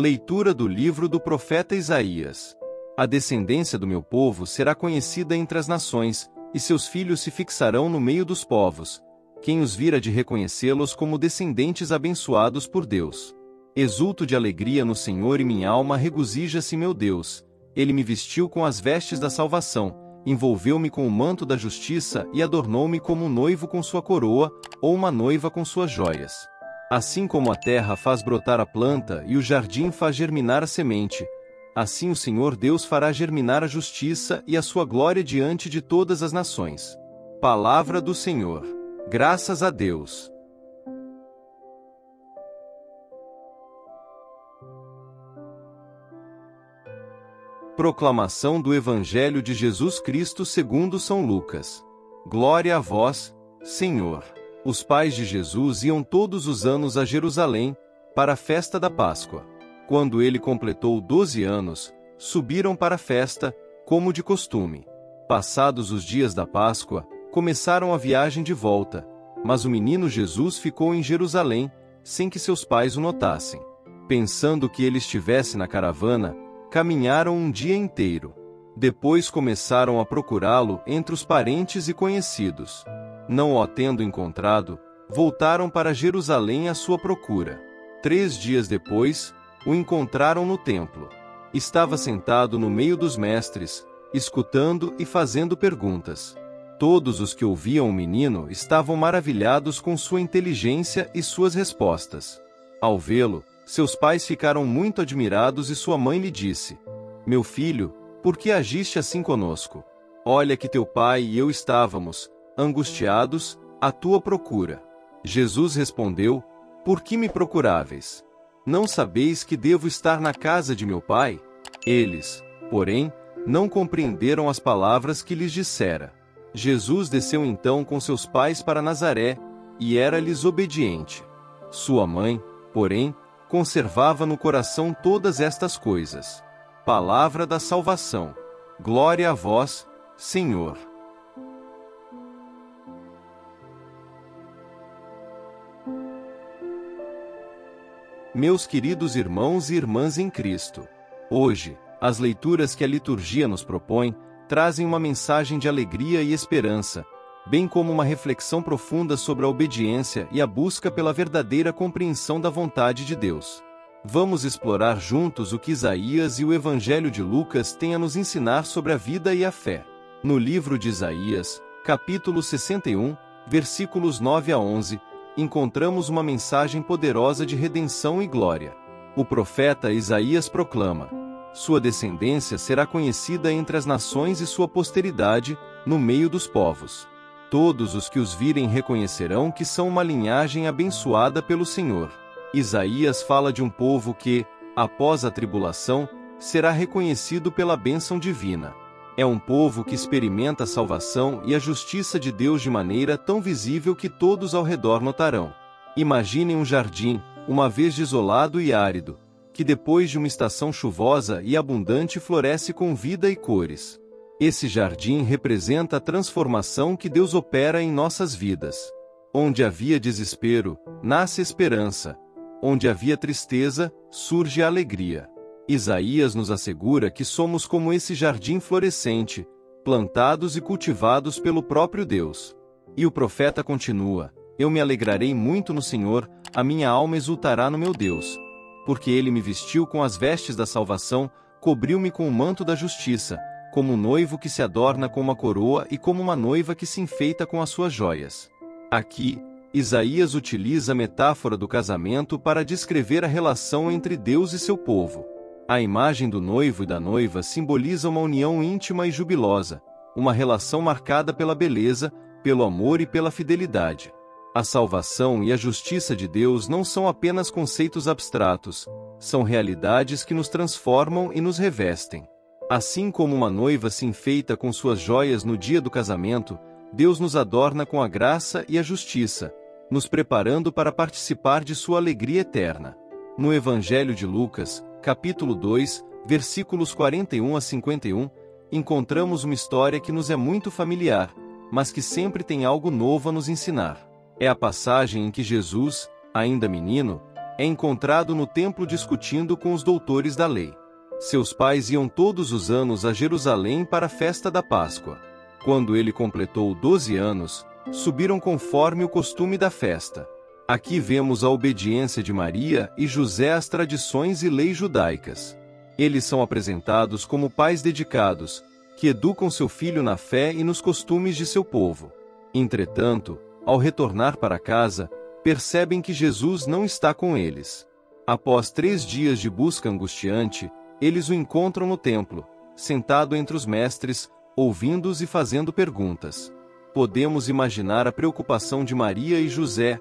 Leitura do livro do profeta Isaías. A descendência do meu povo será conhecida entre as nações, e seus filhos se fixarão no meio dos povos. Quem os vira de reconhecê-los como descendentes abençoados por Deus. Exulto de alegria no Senhor e minha alma regozija-se meu Deus. Ele me vestiu com as vestes da salvação, envolveu-me com o manto da justiça e adornou-me como um noivo com sua coroa, ou uma noiva com suas joias. Assim como a terra faz brotar a planta e o jardim faz germinar a semente, assim o Senhor Deus fará germinar a justiça e a sua glória diante de todas as nações. Palavra do Senhor. Graças a Deus. Proclamação do Evangelho de Jesus Cristo segundo São Lucas. Glória a vós, Senhor. Os pais de Jesus iam todos os anos a Jerusalém, para a festa da Páscoa. Quando ele completou doze anos, subiram para a festa, como de costume. Passados os dias da Páscoa, começaram a viagem de volta, mas o menino Jesus ficou em Jerusalém, sem que seus pais o notassem. Pensando que ele estivesse na caravana, Caminharam um dia inteiro. Depois começaram a procurá-lo entre os parentes e conhecidos. Não o tendo encontrado, voltaram para Jerusalém à sua procura. Três dias depois, o encontraram no templo. Estava sentado no meio dos mestres, escutando e fazendo perguntas. Todos os que ouviam o menino estavam maravilhados com sua inteligência e suas respostas. Ao vê-lo, seus pais ficaram muito admirados e sua mãe lhe disse: Meu filho, por que agiste assim conosco? Olha que teu pai e eu estávamos, angustiados, à tua procura. Jesus respondeu: Por que me procuráveis? Não sabeis que devo estar na casa de meu pai? Eles, porém, não compreenderam as palavras que lhes dissera. Jesus desceu então com seus pais para Nazaré, e era-lhes obediente. Sua mãe, porém, conservava no coração todas estas coisas. Palavra da salvação. Glória a vós, Senhor. Meus queridos irmãos e irmãs em Cristo, hoje, as leituras que a liturgia nos propõe trazem uma mensagem de alegria e esperança, bem como uma reflexão profunda sobre a obediência e a busca pela verdadeira compreensão da vontade de Deus. Vamos explorar juntos o que Isaías e o Evangelho de Lucas têm a nos ensinar sobre a vida e a fé. No livro de Isaías, capítulo 61, versículos 9 a 11, encontramos uma mensagem poderosa de redenção e glória. O profeta Isaías proclama: Sua descendência será conhecida entre as nações e sua posteridade, no meio dos povos. Todos os que os virem reconhecerão que são uma linhagem abençoada pelo Senhor. Isaías fala de um povo que, após a tribulação, será reconhecido pela bênção divina. É um povo que experimenta a salvação e a justiça de Deus de maneira tão visível que todos ao redor notarão. Imaginem um jardim, uma vez desolado e árido, que depois de uma estação chuvosa e abundante floresce com vida e cores. Esse jardim representa a transformação que Deus opera em nossas vidas. Onde havia desespero, nasce esperança. Onde havia tristeza, surge alegria. Isaías nos assegura que somos como esse jardim florescente, plantados e cultivados pelo próprio Deus. E o profeta continua: Eu me alegrarei muito no Senhor, a minha alma exultará no meu Deus. Porque ele me vestiu com as vestes da salvação, cobriu-me com o manto da justiça, como um noivo que se adorna com uma coroa e como uma noiva que se enfeita com as suas joias. Aqui, Isaías utiliza a metáfora do casamento para descrever a relação entre Deus e seu povo. A imagem do noivo e da noiva simboliza uma união íntima e jubilosa, uma relação marcada pela beleza, pelo amor e pela fidelidade. A salvação e a justiça de Deus não são apenas conceitos abstratos, são realidades que nos transformam e nos revestem. Assim como uma noiva se enfeita com suas joias no dia do casamento, Deus nos adorna com a graça e a justiça, nos preparando para participar de sua alegria eterna. No Evangelho de Lucas, capítulo 2, versículos 41 a 51, encontramos uma história que nos é muito familiar, mas que sempre tem algo novo a nos ensinar. É a passagem em que Jesus, ainda menino, é encontrado no templo discutindo com os doutores da lei. Seus pais iam todos os anos a Jerusalém para a festa da Páscoa. Quando ele completou 12 anos, subiram conforme o costume da festa. Aqui vemos a obediência de Maria e José às tradições e leis judaicas. Eles são apresentados como pais dedicados, que educam seu filho na fé e nos costumes de seu povo. Entretanto, ao retornar para casa, percebem que Jesus não está com eles. Após três dias de busca angustiante, eles o encontram no templo, sentado entre os mestres, ouvindo-os e fazendo perguntas. Podemos imaginar a preocupação de Maria e José,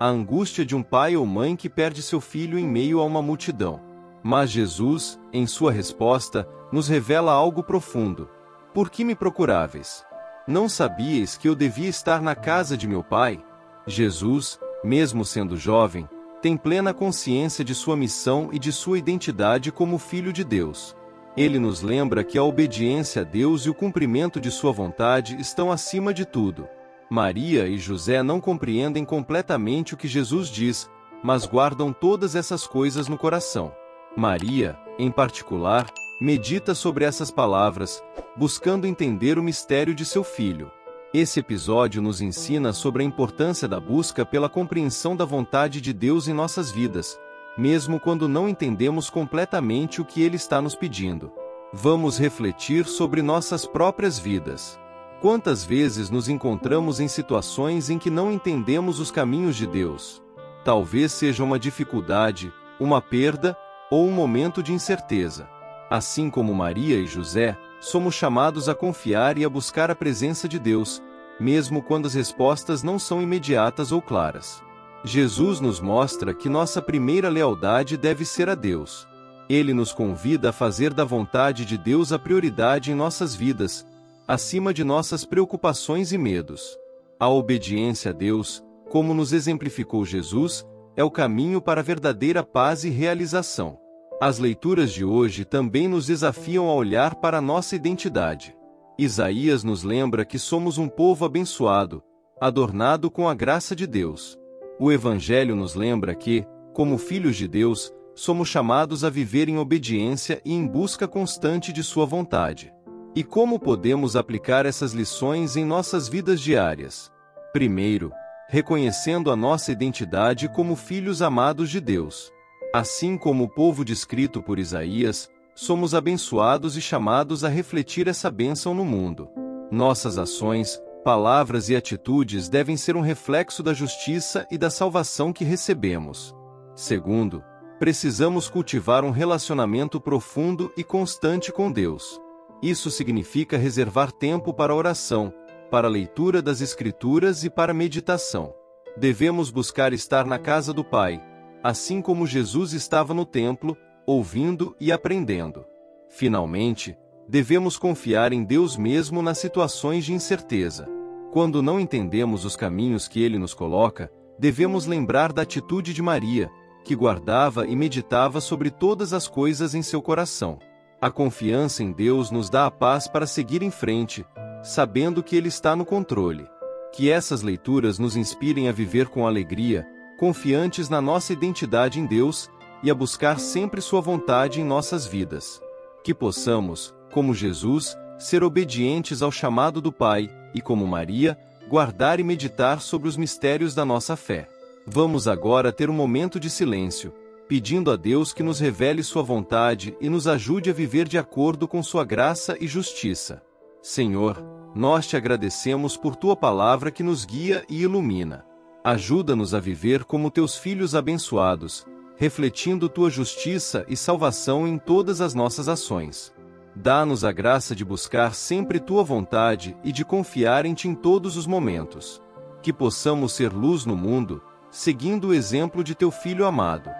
a angústia de um pai ou mãe que perde seu filho em meio a uma multidão. Mas Jesus, em sua resposta, nos revela algo profundo. Por que me procuráveis? Não sabíeis que eu devia estar na casa de meu pai? Jesus, mesmo sendo jovem, tem plena consciência de sua missão e de sua identidade como Filho de Deus. Ele nos lembra que a obediência a Deus e o cumprimento de sua vontade estão acima de tudo. Maria e José não compreendem completamente o que Jesus diz, mas guardam todas essas coisas no coração. Maria, em particular, medita sobre essas palavras, buscando entender o mistério de seu filho. Esse episódio nos ensina sobre a importância da busca pela compreensão da vontade de Deus em nossas vidas, mesmo quando não entendemos completamente o que Ele está nos pedindo. Vamos refletir sobre nossas próprias vidas. Quantas vezes nos encontramos em situações em que não entendemos os caminhos de Deus? Talvez seja uma dificuldade, uma perda ou um momento de incerteza. Assim como Maria e José, somos chamados a confiar e a buscar a presença de Deus, mesmo quando as respostas não são imediatas ou claras. Jesus nos mostra que nossa primeira lealdade deve ser a Deus. Ele nos convida a fazer da vontade de Deus a prioridade em nossas vidas, acima de nossas preocupações e medos. A obediência a Deus, como nos exemplificou Jesus, é o caminho para a verdadeira paz e realização. As leituras de hoje também nos desafiam a olhar para a nossa identidade. Isaías nos lembra que somos um povo abençoado, adornado com a graça de Deus. O Evangelho nos lembra que, como filhos de Deus, somos chamados a viver em obediência e em busca constante de Sua vontade. E como podemos aplicar essas lições em nossas vidas diárias? Primeiro, reconhecendo a nossa identidade como filhos amados de Deus. Assim como o povo descrito por Isaías, somos abençoados e chamados a refletir essa bênção no mundo. Nossas ações, palavras e atitudes devem ser um reflexo da justiça e da salvação que recebemos. Segundo, precisamos cultivar um relacionamento profundo e constante com Deus. Isso significa reservar tempo para oração, para a leitura das Escrituras e para meditação. Devemos buscar estar na casa do Pai, assim como Jesus estava no templo, ouvindo e aprendendo. Finalmente, devemos confiar em Deus mesmo nas situações de incerteza. Quando não entendemos os caminhos que Ele nos coloca, devemos lembrar da atitude de Maria, que guardava e meditava sobre todas as coisas em seu coração. A confiança em Deus nos dá a paz para seguir em frente, sabendo que Ele está no controle. Que essas leituras nos inspirem a viver com alegria, confiantes na nossa identidade em Deus e a buscar sempre Sua vontade em nossas vidas. Que possamos, como Jesus, ser obedientes ao chamado do Pai e, como Maria, guardar e meditar sobre os mistérios da nossa fé. Vamos agora ter um momento de silêncio, pedindo a Deus que nos revele Sua vontade e nos ajude a viver de acordo com Sua graça e justiça. Senhor, nós te agradecemos por Tua palavra que nos guia e ilumina. Ajuda-nos a viver como teus filhos abençoados, refletindo tua justiça e salvação em todas as nossas ações. Dá-nos a graça de buscar sempre tua vontade e de confiar em ti em todos os momentos. Que possamos ser luz no mundo, seguindo o exemplo de teu filho amado.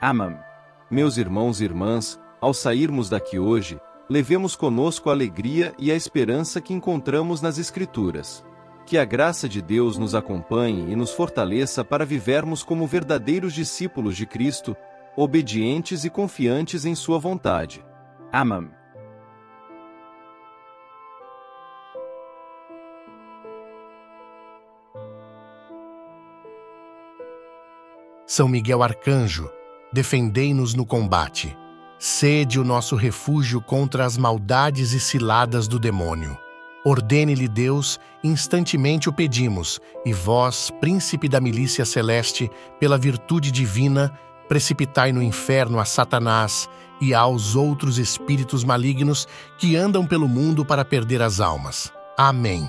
Amém. Meus irmãos e irmãs, ao sairmos daqui hoje, levemos conosco a alegria e a esperança que encontramos nas Escrituras. Que a graça de Deus nos acompanhe e nos fortaleça para vivermos como verdadeiros discípulos de Cristo, obedientes e confiantes em Sua vontade. Amém. São Miguel Arcanjo, defendei-nos no combate. Sede o nosso refúgio contra as maldades e ciladas do demônio. Ordene-lhe Deus, instantemente o pedimos, e vós, príncipe da milícia celeste, pela virtude divina, precipitai no inferno a Satanás e aos outros espíritos malignos que andam pelo mundo para perder as almas. Amém.